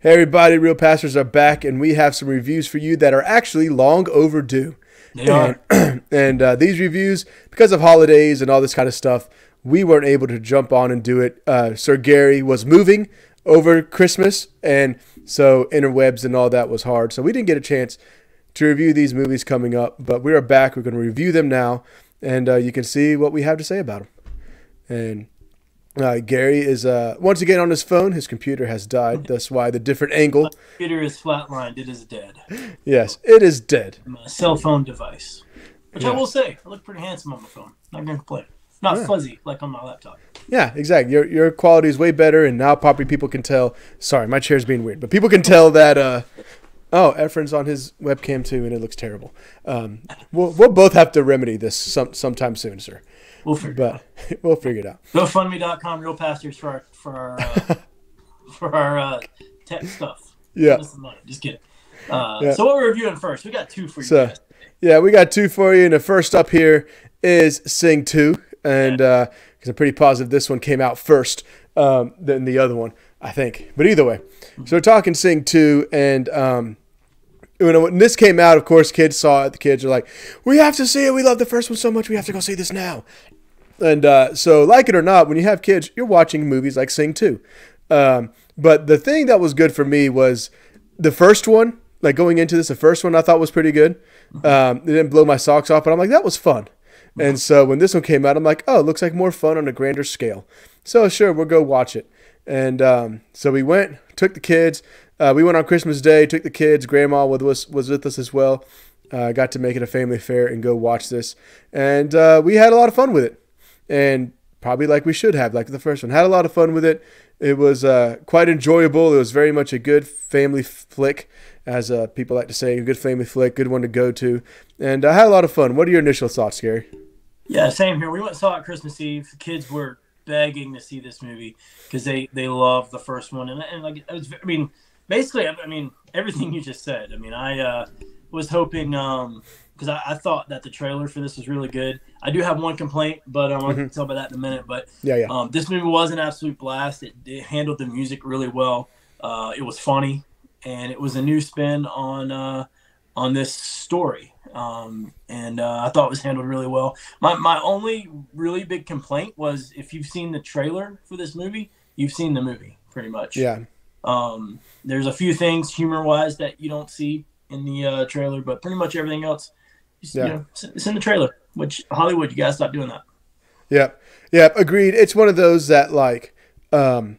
Hey everybody, Reel Pastors are back, and we have some reviews for you that are actually long overdue. They are. And, and uh, these reviews, because of holidays and all this kind of stuff, we weren't able to jump on and do it. Uh, Sir Gary was moving over Christmas, and so interwebs and all that was hard. So we didn't get a chance to review these movies coming up, but we are back. We're going to review them now, and uh, you can see what we have to say about them. And uh, Gary is uh, once again on his phone. His computer has died. That's why the different angle. Computer is flatlined. It is dead. Yes, it is dead. My cell phone device, which I will say, I look pretty handsome on my phone. Not gonna complain. Not Yeah. fuzzy like on my laptop. Yeah, exactly. Your your quality is way better, and now probably people can tell. Sorry, my chair's being weird, but people can tell that. Uh, oh, Efren's on his webcam too, and it looks terrible. Um, we'll we'll both have to remedy this some sometime soon, sir. We'll figure it out. But we'll figure it out. GoFundMe.com, Reel Pastors for our for our uh, for our uh, tech stuff. Yeah. Just kidding. Uh, Yeah. So what we're reviewing first? We got two for you So, guys. yeah, we got two for you, and the first up here is Sing Two, and because I'm pretty positive this one came out first um, than the other one, I think. But either way, so we're talking Sing Two, and um, when this came out, of course, kids saw it. The kids are like, "We have to see it. We love the first one so much. We have to go see this now." And uh, so, like it or not, when you have kids, you're watching movies like Sing 2. Um, but the thing that was good for me was the first one, like going into this, the first one I thought was pretty good. Um, it didn't blow my socks off, but I'm like, that was fun. And so when this one came out, I'm like, oh, it looks like more fun on a grander scale. So sure, we'll go watch it. And um, so we went, took the kids. Uh, we went on Christmas Day, took the kids. Grandma with us, was with us as well. Uh, got to make it a family affair and go watch this. And uh, we had a lot of fun with it and probably like we should have, like the first one. Had a lot of fun with it. It was uh, quite enjoyable. It was very much a good family flick, as uh, people like to say, a good family flick, good one to go to. And I had a lot of fun. What are your initial thoughts, Gary? Yeah, same here. We went saw it Christmas Eve. The kids were begging to see this movie because they they love the first one, and and like it was. I mean, basically, I, I mean everything you just said. I mean, I uh, was hoping um because I, I thought that the trailer for this was really good. I do have one complaint, but I'm gonna tell about that in a minute. But Yeah, yeah. um, this movie was an absolute blast. It, it handled the music really well. Uh, it was funny, and it was a new spin on uh, on this story. Um, and uh, I thought it was handled really well. My my only really big complaint was if you've seen the trailer for this movie, you've seen the movie pretty much. Yeah. Um, there's a few things humor wise that you don't see in the uh, trailer, but pretty much everything else, Yeah. you know, it's, in the trailer. Which Hollywood, you guys stop doing that. Yep. Yep. Agreed. It's one of those that like um,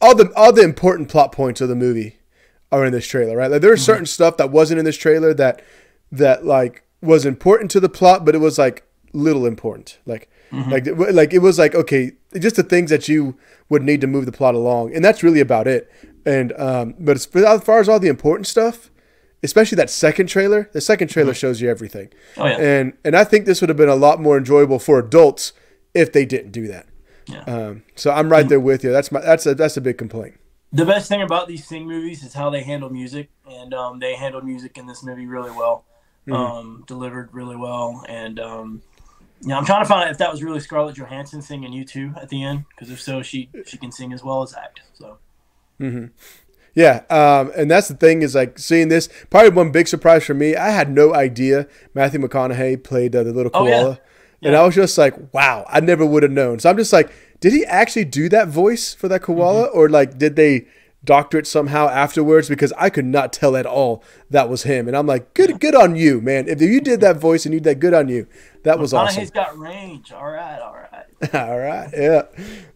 all the all the important plot points of the movie are in this trailer, right? Like there's certain stuff that wasn't in this trailer that that like was important to the plot, but it was like little important. Like like like it was like okay, just the things that you would need to move the plot along, and that's really about it. And um, but as far as all the important stuff, especially that second trailer, the second trailer shows you everything. Oh yeah. And and I think this would have been a lot more enjoyable for adults if they didn't do that. Yeah. Um, so I'm right there with you. That's my that's a that's a big complaint. the best thing about these Sing movies is how they handle music, and um, they handled music in this movie really well, um, delivered really well, and um, yeah, I'm trying to find out if that was really Scarlett Johansson singing "U2" at the end, because if so, she she can sing as well as act. So Yeah, um, and that's the thing is like seeing this. Probably one big surprise for me. I had no idea Matthew McConaughey played uh, the little Oh, yeah. koala, and I was just like, wow, I never would have known. So I'm just like, did he actually do that voice for that koala, Mm-hmm. or like did they doctor it somehow afterwards? Because I could not tell at all that was him, and I'm like, good, good on you, man. If you did that voice and you did that, good on you, that was awesome. McConaughey's got range. All right, all right. All right, yeah,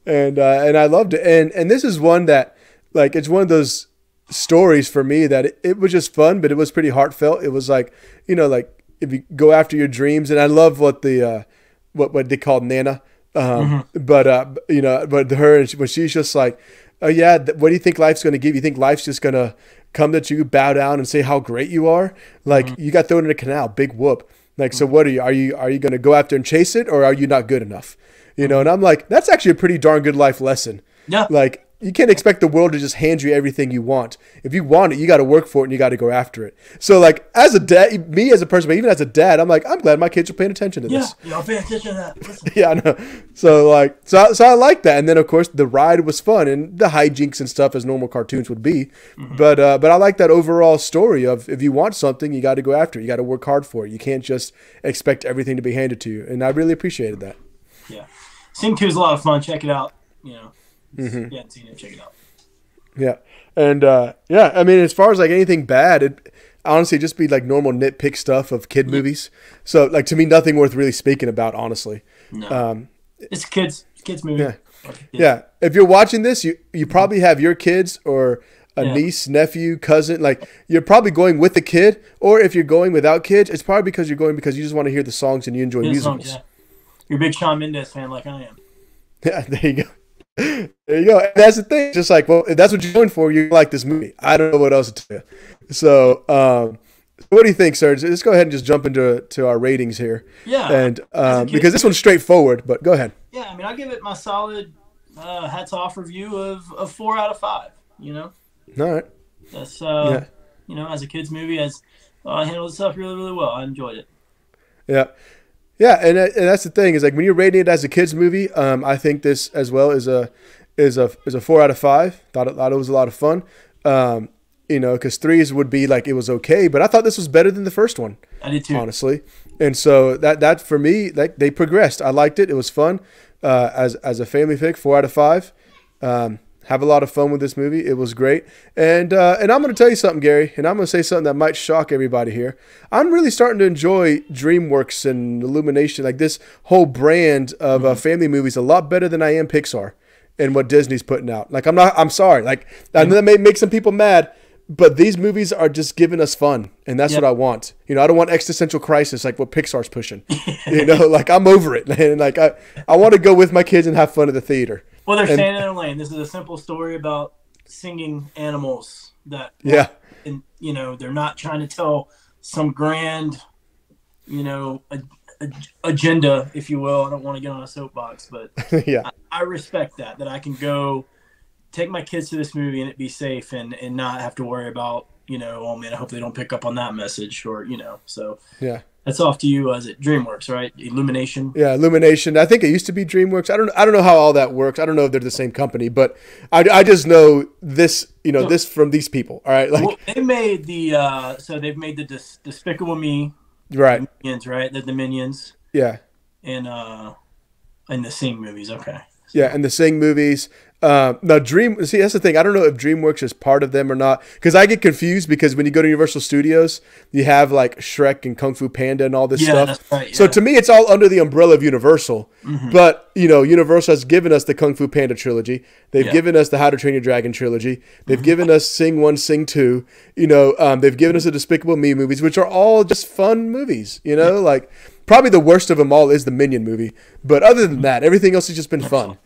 and uh, and I loved it, and and this is one that like it's one of those stories for me that it, it was just fun, but it was pretty heartfelt. It was like you know like if you go after your dreams, and I love what the uh, what what they called Nana, um, but uh, you know, but her and she, when she's just like, oh yeah, th- what do you think life's going to give? You think life's just gonna come that you, bow down, and say how great you are? Like you got thrown in a canal, big whoop. Like so, what are you? Are you are you going to go after and chase it, or are you not good enough? You know, and I'm like, that's actually a pretty darn good life lesson. Yeah. Like you can't expect the world to just hand you everything you want. If you want it, you got to work for it and you got to go after it. So like as a dad, me as a person, but even as a dad, I'm like, I'm glad my kids are paying attention to this. Yeah, this. you know, pay attention to that. Listen. Yeah, I know. So like, so so I like that, and then of course the ride was fun and the hijinks and stuff as normal cartoons would be, but uh, but I like that overall story of if you want something, you got to go after it. You got to work hard for it. You can't just expect everything to be handed to you, and I really appreciated that. Yeah, Sing Two is a lot of fun. Check it out. You know, Mm-hmm. if you haven't seen it, check it out. Yeah, and uh, yeah, I mean, as far as like anything bad, it honestly just be like normal nitpick stuff of kid movies. So like to me, nothing worth really speaking about, honestly. No, Um, it's kids kids movie. Yeah. Yeah, if you're watching this, you you probably have your kids or a Yeah. niece, nephew, cousin. Like you're probably going with the kid, or if you're going without kids, it's probably because you're going because you just want to hear the songs and you enjoy Good musicals. songs, yeah. You're a big Shawn Mendes fan, like I am. Yeah, there you go. There you go. And that's the thing. Just like, well, if that's what you're going for, you like this movie. I don't know what else to tell you. So, um, what do you think, Serge? Let's go ahead and just jump into to our ratings here, Yeah, and um, because this one's straightforward. But go ahead. yeah. I mean, I give it my solid uh, hats off review of, of four out of five. You know, All right. that's uh, Yeah. you know, as a kids movie, as uh, I handled itself really, really well. I enjoyed it. Yeah. Yeah, and, and that's the thing is like when you're rating it as a kids movie, um, I think this as well is a is a is a four out of five. Thought it, thought it was a lot of fun. Um, you know, because threes would be like it was okay, but I thought this was better than the first one. I did too. honestly. And so that that for me, like they progressed. I liked it. It was fun. Uh, as as a family pick, four out of five. Um, have a lot of fun with this movie. It was great. And uh, and I'm going to tell you something, Gary. And I'm going to say something that might shock everybody here. I'm really starting to enjoy DreamWorks and Illumination, like this whole brand of uh, family movies, a lot better than I am Pixar and what Disney's putting out. Like I'm not. I'm sorry. Like I know that may make some people mad. But these movies are just giving us fun, and that's Yep. what I want. You know, I don't want existential crisis like what Pixar's pushing. you know, like I'm over it, man. Like I, I want to go with my kids and have fun at the theater. Well, they're And- staying in their lane. This is a simple story about singing animals that Yeah, and you know they're not trying to tell some grand you know a, a, agenda if you will. I don't want to get on a soapbox but yeah, i respect that that i can go take my kids to this movie and it be safe and and not have to worry about you know oh man i hope they don't pick up on that message or you know so yeah, that's off to you as it dreamworks right illumination yeah. Illumination. I think it used to be DreamWorks. I don't, I don't know how all that works. I don't know if they're the same company, but I, I just know this. You know, this from these people. All right, like well, they made the uh so they've made the Dis- despicable me right. The minions right the, the minions Yeah, And uh in the sing movies okay Yeah, and the Sing movies. Uh, now, Dream. See, that's the thing. I don't know if DreamWorks is part of them or not, because I get confused. Because when you go to Universal Studios, you have like Shrek and Kung Fu Panda and all this Yeah, stuff. that's right, So yeah. Mm-hmm. to me, it's all under the umbrella of Universal. But you know, Universal has given us the Kung Fu Panda trilogy. They've Yeah. given us the How to Train Your Dragon trilogy. They've given us Sing One, Sing Two. You know, um, they've given us the Despicable Me movies, which are all just fun movies. You know, like probably the worst of them all is the Minion movie. But other than that, everything else has just been fun.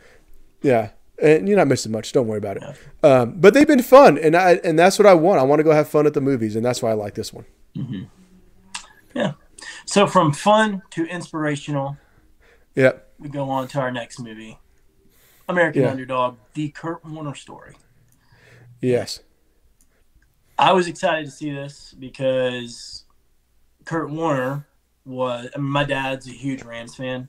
Yeah, and you're not missing much. Don't worry about it. Um, but they've been fun, and I and that's what I want. I want to go have fun at the movies, and that's why I like this one. Yeah. So from fun to inspirational, Yeah, we go on to our next movie, American Yeah. Underdog: The Kurt Warner Story. yes, I was excited to see this because Kurt Warner was. I mean, my dad's a huge Rams fan,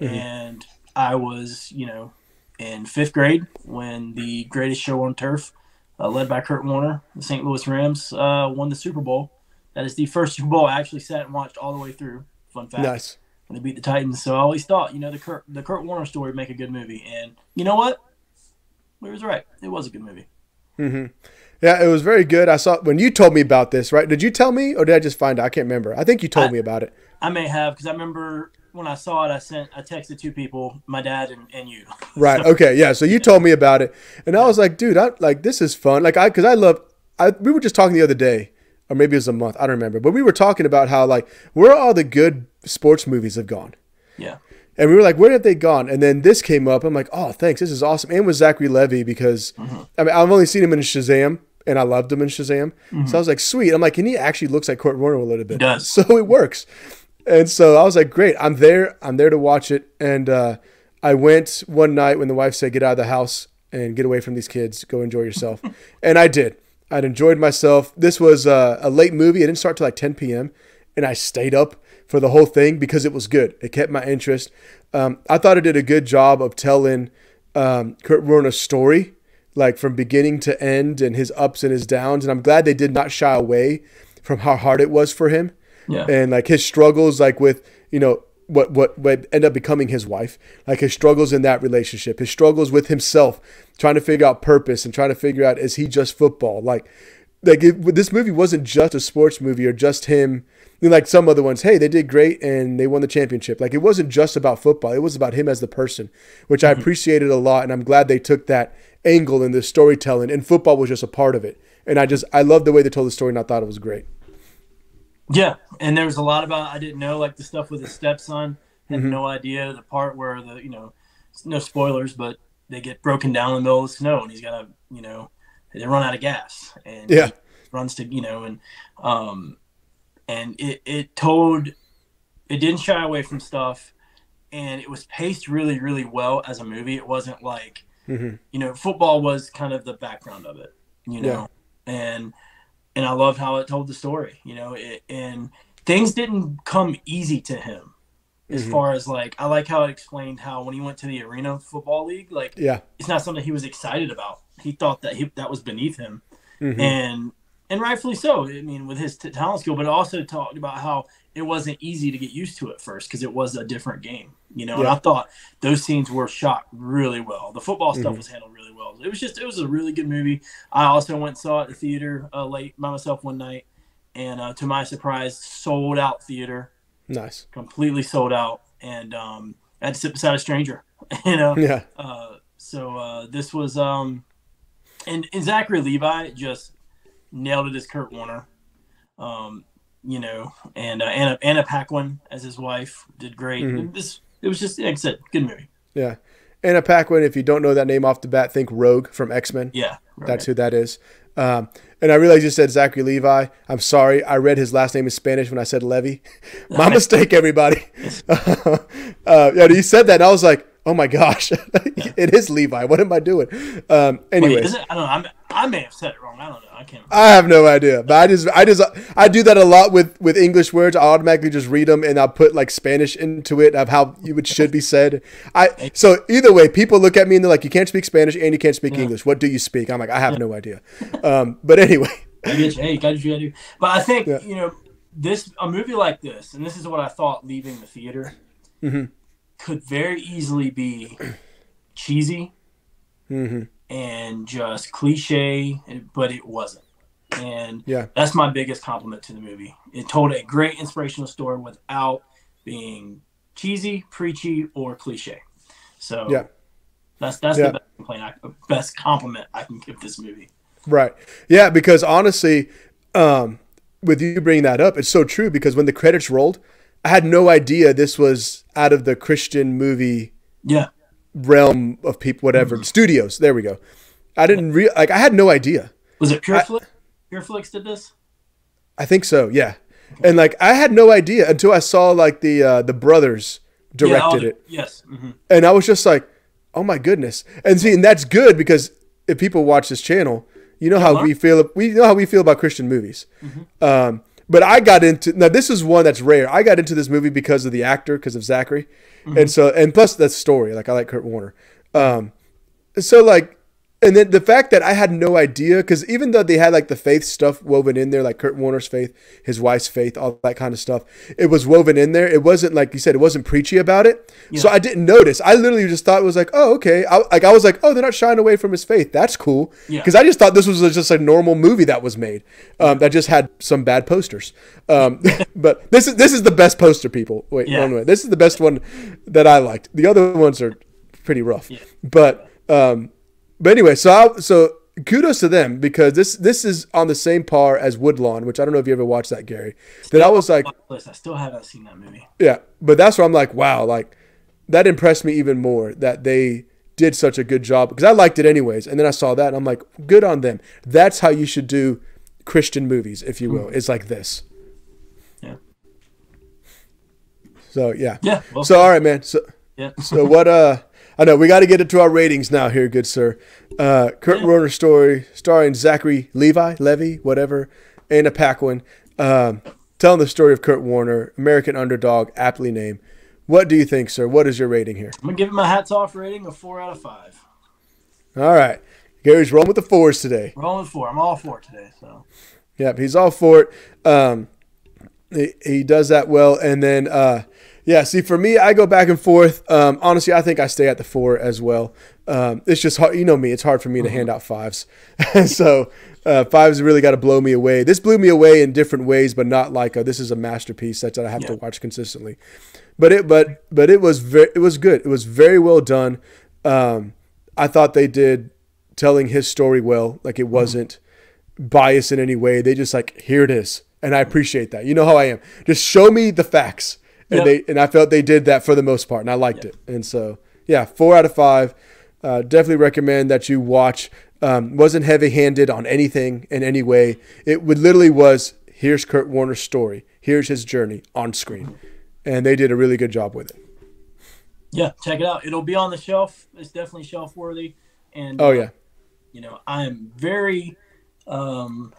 and I was, you know, in fifth grade when the greatest show on turf, uh, led by Kurt Warner, the St. Louis Rams, uh, won the Super Bowl. That is the first Super Bowl I actually sat and watched all the way through. Fun fact. nice. when they beat the Titans. So I always thought, you know, the Kurt the Kurt Warner story would make a good movie, and you know what? We was right. It was a good movie. Yeah, it was very good. I saw when you told me about this, right? Did you tell me, or did I just find out? I can't remember. I think you told I- me about it. I may have because I remember when I saw it, I sent I texted two people, my dad and, and you. Right. Okay. Yeah. So you told me about it, and I was like, dude, I like this is fun. Like I, because I love. I we were just talking the other day, or maybe it was a month. I don't remember, but we were talking about how like where all the good sports movies have gone. Yeah. And we were like, where have they gone? And then this came up. I'm like, oh, thanks. This is awesome. And with Zachary Levy because mm-hmm. I mean, I've only seen him in Shazam and I loved him in Shazam. So mm-hmm. I was like, sweet. I'm like, and he actually looks like Kurt Warner a little bit. does. So it works. And so I was like, great. I'm there. I'm there to watch it. And uh, I went one night when the wife said, get out of the house. and get away from these kids. Go enjoy yourself. and I did. I'd enjoyed myself. This was uh, a late movie. It didn't start till like 10 p.m. and I stayed up for the whole thing because it was good. It kept my interest. Um, I thought it did a good job of telling um, Kurt Warner's story, like from beginning to end, and his ups and his downs. And I'm glad they did not shy away from how hard it was for him, Yeah. and like his struggles, like with you know what what what ended up becoming his wife, like his struggles in that relationship, his struggles with himself, trying to figure out purpose and trying to figure out is he just football, like. Like it, this movie wasn't just a sports movie or just him like some other ones, hey, they did great and they won the championship. Like it wasn't just about football; it was about him as the person, which I mm-hmm. appreciated a lot, and I'm glad they took that angle in the storytelling. And football was just a part of it, and I just I love the way they told the story, and I thought it was great. Yeah, and there was a lot about I didn't know like the stuff with his stepson. Had Mm-hmm. no idea the part where the you know no spoilers, but they get broken down in the middle of the snow, and he's got to you know they run out of gas, and Yeah. runs to you know and um and it it told it didn't shy away from stuff, and it was paced really really well as a movie. It wasn't like Mhm. you know football was kind of the background of it, you know, and and I loved how it told the story, you know, it, and things didn't come easy to him. As Mhm. far as like, I like how it explained how when he went to the Arena Football League, like Yeah, it's not something he was excited about. He thought that he, that was beneath him, Mhm. and and rightfully so. I mean, with his t- talent skill, but it also talked about how it wasn't easy to get used to at first because it was a different game, you know. And I thought those scenes were shot really well. The football stuff Mhm. was handled really well. It was just it was a really good movie. I also went and saw it at the theater uh, late by myself one night, and uh, to my surprise, sold out theater, nice. completely sold out, and um, I had to sit beside a stranger, you know. Yeah, Uh, so uh, this was um, and, and Zachary Levi just nailed it as Kurt Warner, um, you know, and uh, Anna Anna Paquin as his wife did great. Mhm. This it was just like I said, good movie. yeah. Anna Paquin, if you don't know that name off the bat, think Rogue from X Men. Yeah, right. That's who that is. Um, and I realized you said Zachary Levi. I'm sorry. I read his last name in Spanish when I said Levy. My mistake, everybody. uh, yeah, you said that, and I was like, oh my gosh, it is Levi. What am I doing? Um, Wait, anyways, is it? I don't know. I'm, I may have said it wrong. I don't know. I can't. I have no idea, but I just, I just, I do that a lot with with English words. I automatically just read them and I'll put like Spanish into it of how you would should be said. I so either way, people look at me and they're like, you can't speak Spanish and you can't speak English. What do you speak? I'm like, I have no idea. Um, but anyway, I get you. Hey, got you gotta do. But I think Yeah. you know this a movie like this, and this is what I thought leaving the theater Mhm. Could very easily be cheesy hmm and just cliche, but it wasn't. And Yeah. that's my biggest compliment to the movie. It told a great inspirational story without being cheesy, preachy, or cliche. So Yeah. that's that's Yeah. the best complaint, I, best compliment I can give this movie. Right. Yeah, because honestly, um, with you bringing that up, it's so true because when the credits rolled, I had no idea this was out of the Christian movie Yeah, realm of people, whatever studios. There we go. I didn't re- like. I had no idea. was it Pureflix? Pureflix did this. I think so. Yeah, and like I had no idea until I saw like the uh, the brothers Yeah, directed the- it, Yes. hmm and I was just like, oh my goodness. And see, and that's good because if people watch this channel, you know how learn. we feel. We know how we feel about Christian movies. Um, but I got into now. This is one that's rare. I got into this movie because of the actor, because of Zachary, and so and plus that story. Like I like Kurt Warner. Um, so like and then the fact that I had no idea, because even though they had like the faith stuff woven in there, like Kurt Warner's faith, his wife's faith, all that kind of stuff, it was woven in there. It wasn't like you said, it wasn't preachy about it. So I didn't notice. I literally just thought it was like, oh, okay. I, like I was like, oh, they're not shying away from his faith. That's cool. Yeah. Because I just thought this was just a normal movie that was made um, that just had some bad posters. Um, but this is this is the best poster, people. Wait, Yeah. This is the best one that I liked. The other ones are pretty rough. Yeah. But um, but anyway, so I, so kudos to them because this this is on the same par as Woodlawn, which I don't know if you ever watched that, Gary. That I was like. I still haven't seen that movie. yeah, but that's where I'm like, wow, like that impressed me even more that they did such a good job because I liked it anyways, and then I saw that and I'm like, good on them. That's how you should do Christian movies, if you will. It's like this. Yeah. So yeah. Yeah. Well, So all right, man. So yeah. so what uh I know we got to get into our ratings now here, good sir. Uh, Kurt Yeah. Warner story starring Zachary Levi, Levy, whatever, Anna Paquin, um, telling the story of Kurt Warner, American underdog, aptly named. What do you think, sir? What is your rating here? I'm gonna give it my hats off rating of four out of five. All right, Gary's rolling with the fours today. Rolling with four. I'm all for it today. So Yep, he's all for it. Um, he, he does that well. And then, uh, yeah, see, for me, I go back and forth. Um, honestly, I think I stay at the four as well. Um, it's just hard. You know me, it's hard for me to hand out fives. so uh, fives really got to blow me away. This blew me away in different ways, but not like a, this is a masterpiece that I have to watch consistently. But it, but, but it was very, it was good. It was very well done. Um, I thought they did telling his story well. Like it wasn't biased in any way. They just like here it is, and I appreciate that. You know how I am. Just show me the facts, and Yep. they and I felt they did that for the most part, and I liked it. And so yeah, four out of five. Uh, definitely recommend that you watch. Um, wasn't heavy handed on anything in any way. It would literally was here's Kurt Warner's story. Here's his journey on screen, and they did a really good job with it. yeah, check it out. It'll be on the shelf. It's definitely shelf worthy. And Oh uh, yeah, you know, I am very um,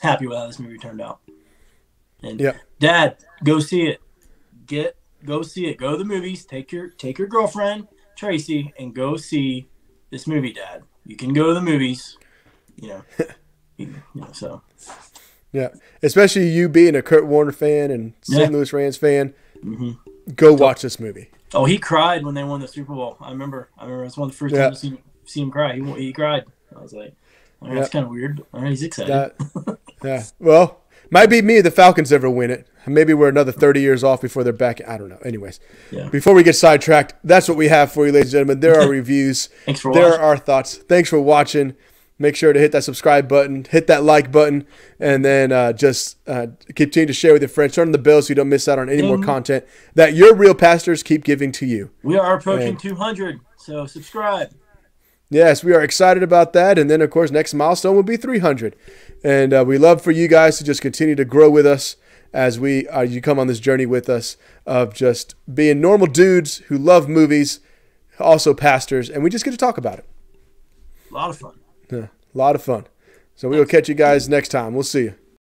happy with how this movie turned out. And Yeah. Dad, go see it. Get go see it. Go to the movies. Take your take your girlfriend Tracy and go see this movie, Dad. You can go to the movies. You know, you, know so yeah. Especially you being a Kurt Warner fan and St. Yeah. Louis Rams fan, hmm go watch this movie. Oh, he cried when they won the Super Bowl. I remember. I remember it was one of the first Yeah. times I seen, seen him cry. He, he cried. I was like, oh, that's kind of weird. All right, he's excited. That, yeah. Well, might be me. The Falcons ever win it. Maybe we're another 30 years off before they're back. I don't know. Anyways, Yeah. before we get sidetracked, that's what we have for you, ladies and gentlemen. There are reviews. Thanks for there watching. are our thoughts. Thanks for watching. Make sure to hit that subscribe button, hit that like button, and then uh, just uh, continue to share with your friends. Turn on the bell so you don't miss out on any more content that your Reel Pastors keep giving to you. We are approaching And- 200, so subscribe. Yes, we are excited about that. And then, of course, next milestone will be 300. And uh, we love for you guys to just continue to grow with us as we uh, you come on this journey with us of just being normal dudes who love movies, also pastors, and we just get to talk about it. A lot of fun. Yeah, a lot of fun. So we will catch you guys next time. We'll see you.